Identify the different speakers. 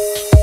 Speaker 1: Bye.